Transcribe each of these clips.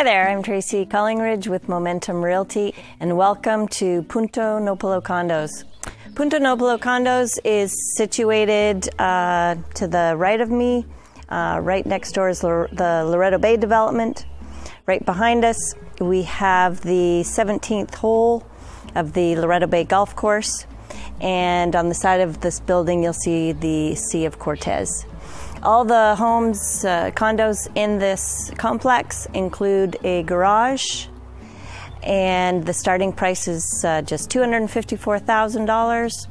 Hi there, I'm Tracy Collingridge with Momentum Realty, and welcome to Punta Nopolo Condos. Punta Nopolo Condos is situated uh, to the right of me. Uh, right next door is Lor- the Loreto Bay development. Right behind us, we have the 17th hole of the Loreto Bay Golf Course. And on the side of this building, you'll see the Sea of Cortez. All the homes, uh, condos in this complex include a garage, and the starting price is uh, just $254,000.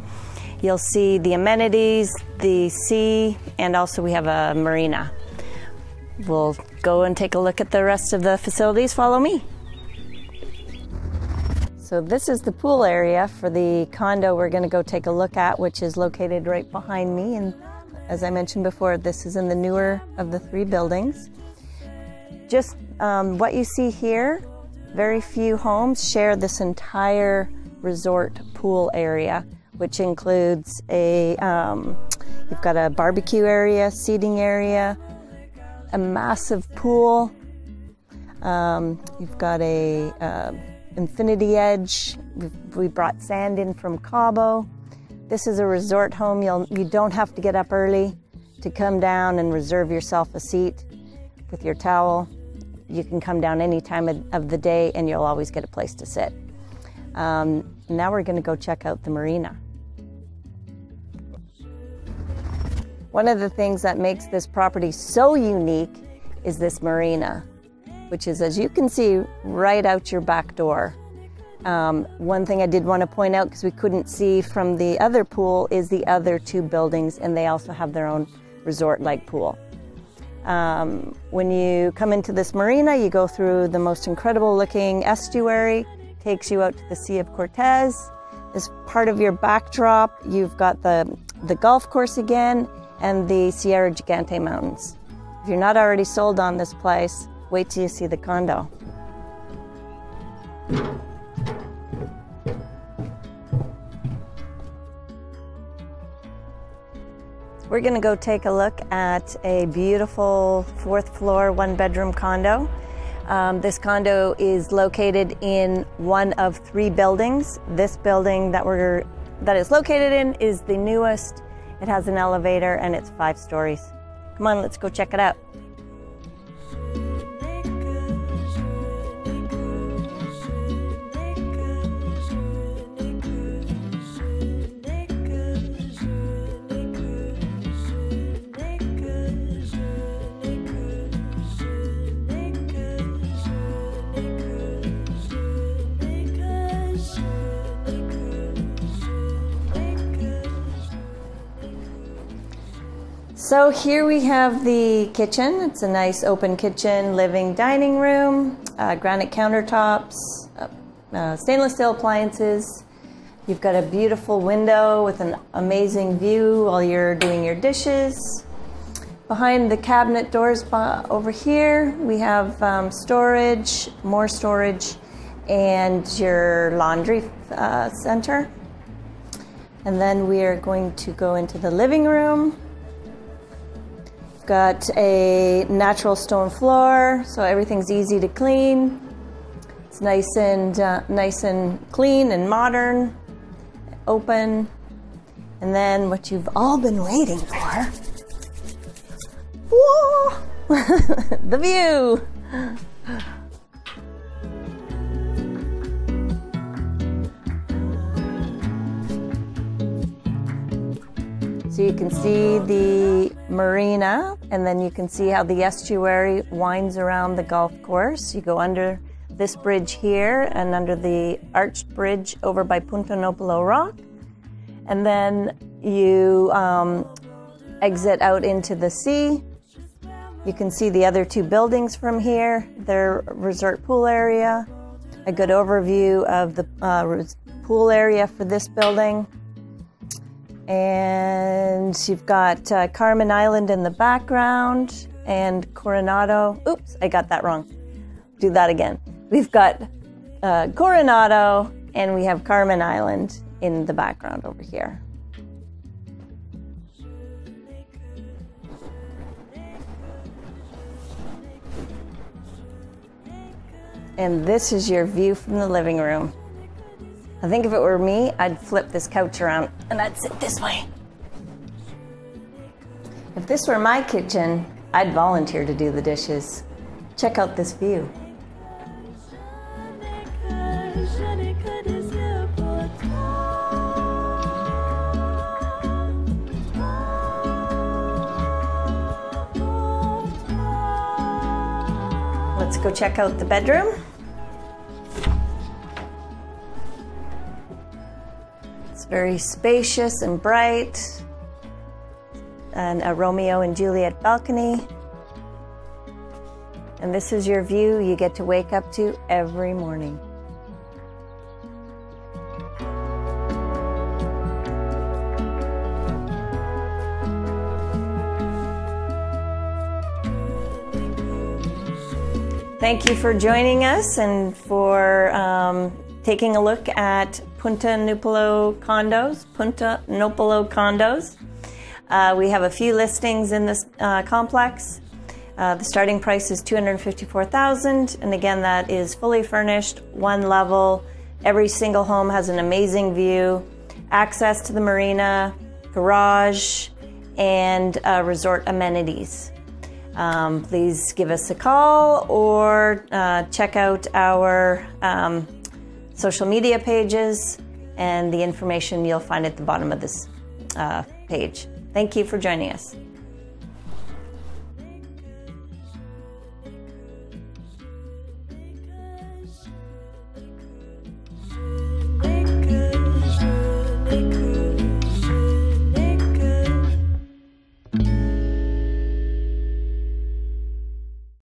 You'll see the amenities, the sea, and also we have a marina. We'll go and take a look at the rest of the facilities. Follow me. So, this is the pool area for the condo we're going to go take a look at, which is located right behind me and as I mentioned before, this is in the newer of the three buildings. Just um, what you see here, very few homes share this entire resort pool area, which includes a, um, you've got a barbecue area, seating area, a massive pool. Um, you've got a uh, infinity edge. We've, we brought sand in from Cabo. This is a resort home. You'll, you don't have to get up early to come down and reserve yourself a seat with your towel. You can come down any time of, the day and you'll always get a place to sit. Um, now we're going to go check out the marina. One of the things that makes this property so unique is this marina, which is, as you can see, right out your back door. Um, one thing I did want to point out because we couldn't see from the other pool is the other two buildings, and they also have their own resort like pool. Um, when you come into this marina, you go through the most incredible looking estuary, takes you out to the Sea of Cortez. As part of your backdrop, you've got the, the golf course again and the Sierra Gigante Mountains. If you're not already sold on this place, wait till you see the condo. We're going to go take a look at a beautiful fourth floor, one bedroom condo. Um, this condo is located in one of three buildings. This building that we're that it's located in is the newest. It has an elevator and it's five stories. Come on, let's go check it out. So here we have the kitchen. It's a nice open kitchen, living dining room, uh, granite countertops, uh, uh, stainless steel appliances. You've got a beautiful window with an amazing view while you're doing your dishes. Behind the cabinet doors over here, we have um, storage, more storage, and your laundry uh, center. And then we are going to go into the living room got a natural stone floor, so everything's easy to clean. It's nice and uh, nice and clean and modern, open. And then what you've all been waiting for. Whoa! the view. So you can see the marina, and then you can see how the estuary winds around the golf course. You go under this bridge here and under the arched bridge over by Punta Nopolo Rock. And then you um, exit out into the sea. You can see the other two buildings from here, their resort pool area, a good overview of the uh, pool area for this building. And you've got uh, Carmen Island in the background and Coronado. Oops, I got that wrong. Do that again. We've got uh, Coronado and we have Carmen Island in the background over here. And this is your view from the living room. I think if it were me, I'd flip this couch around and I'd sit this way. If this were my kitchen, I'd volunteer to do the dishes. Check out this view. Let's go check out the bedroom. Very spacious and bright. And a Romeo and Juliet balcony. And this is your view you get to wake up to every morning. Thank you for joining us and for um, taking a look at Punta Nupolo condos, Punta Nopolo condos. Uh, we have a few listings in this uh, complex. Uh, the starting price is 254,000 and again that is fully furnished, one level. Every single home has an amazing view, access to the marina, garage, and uh, resort amenities um, please give us a call or uh, check out our um, social media pages and the information you'll find at the bottom of this uh, page. Thank you for joining us.